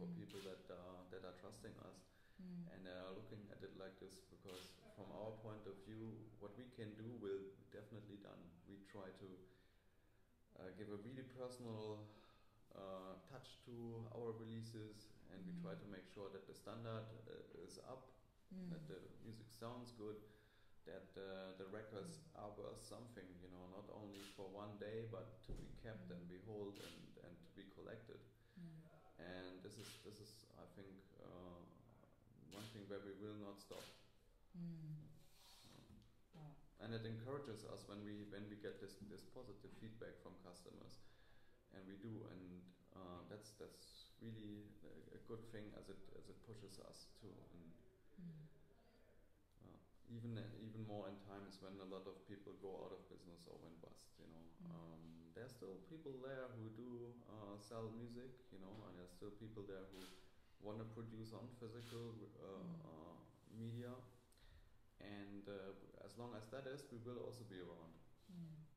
for people that are that are trusting us mm. and are looking at it like this because from our point of view, what we can do will definitely done. We try to uh, give a really personal uh, touch to our releases, and we try to make sure that the standard uh, is up, mm. that the music sounds good, that uh, the records are worth something, you know, not only for one day, but to be kept and behold and, and to be collected. And this is I think, uh, one thing where we will not stop. And it encourages us when we when we get this this positive feedback from customers and we do, and uh, that's that's really a, good thing as it as it pushes us to. And, mm. uh, even even more in times when a lot of people go out of business or went bust, mm. Um, there's still people there who do uh, sell music, you know, and there's still people there who want to produce on physical uh, mm. Uh, media, and uh, as long as that is, we will also be around. Mm.